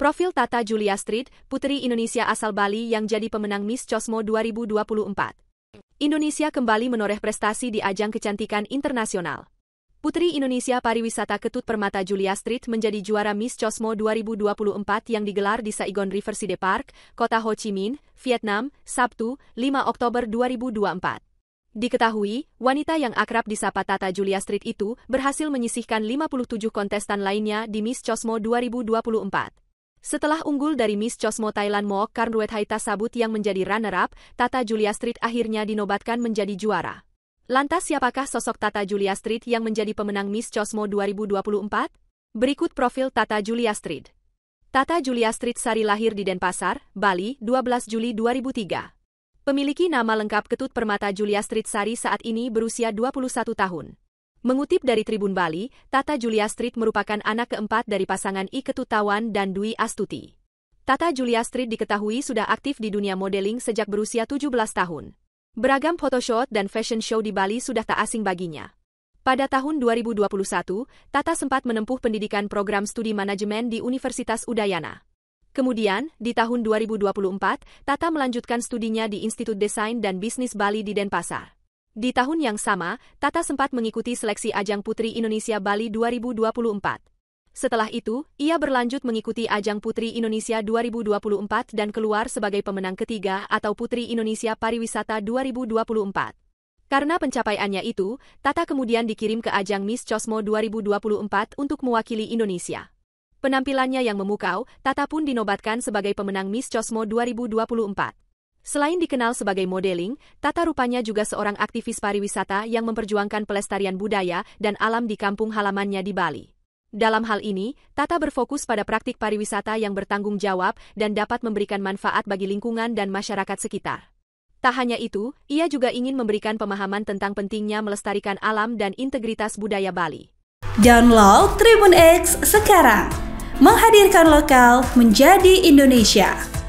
Profil Tata Julia Street, putri Indonesia asal Bali yang jadi pemenang Miss Cosmo 2024. Indonesia kembali menoreh prestasi di ajang kecantikan internasional. Putri Indonesia Pariwisata Ketut Permata Julia Street menjadi juara Miss Cosmo 2024 yang digelar di Saigon Riverside Park, kota Ho Chi Minh, Vietnam, Sabtu, 5 Oktober 2024. Diketahui, wanita yang akrab disapa Tata Julia Street itu berhasil menyisihkan 57 kontestan lainnya di Miss Cosmo 2024. Setelah unggul dari Miss Cosmo Thailand Mook Karnruet Haita Sabut yang menjadi runner-up, Tata Julia Street akhirnya dinobatkan menjadi juara. Lantas siapakah sosok Tata Julia Street yang menjadi pemenang Miss Cosmo 2024? Berikut profil Tata Julia Street. Tata Julia Street Sari lahir di Denpasar, Bali, 12 Juli 2003. Pemiliki nama lengkap Ketut Permata Julia Street Sari saat ini berusia 21 tahun. Mengutip dari Tribun Bali, Tata Julia Street merupakan anak keempat dari pasangan I Ketutawan dan Dwi Astuti. Tata Julia Street diketahui sudah aktif di dunia modeling sejak berusia 17 tahun. Beragam photoshoot dan fashion show di Bali sudah tak asing baginya. Pada tahun 2021, Tata sempat menempuh pendidikan program studi manajemen di Universitas Udayana. Kemudian, di tahun 2024, Tata melanjutkan studinya di Institut Desain dan Bisnis Bali di Denpasar. Di tahun yang sama, Tata sempat mengikuti seleksi ajang Putri Indonesia Bali 2024. Setelah itu, ia berlanjut mengikuti ajang Putri Indonesia 2024 dan keluar sebagai pemenang ketiga atau Putri Indonesia Pariwisata 2024. Karena pencapaiannya itu, Tata kemudian dikirim ke ajang Miss Cosmo 2024 untuk mewakili Indonesia. Penampilannya yang memukau, Tata pun dinobatkan sebagai pemenang Miss Cosmo 2024. Selain dikenal sebagai modeling, Tata rupanya juga seorang aktivis pariwisata yang memperjuangkan pelestarian budaya dan alam di kampung halamannya di Bali. Dalam hal ini, Tata berfokus pada praktik pariwisata yang bertanggung jawab dan dapat memberikan manfaat bagi lingkungan dan masyarakat sekitar. Tak hanya itu, ia juga ingin memberikan pemahaman tentang pentingnya melestarikan alam dan integritas budaya Bali. Download Tribun X sekarang, menghadirkan lokal menjadi Indonesia.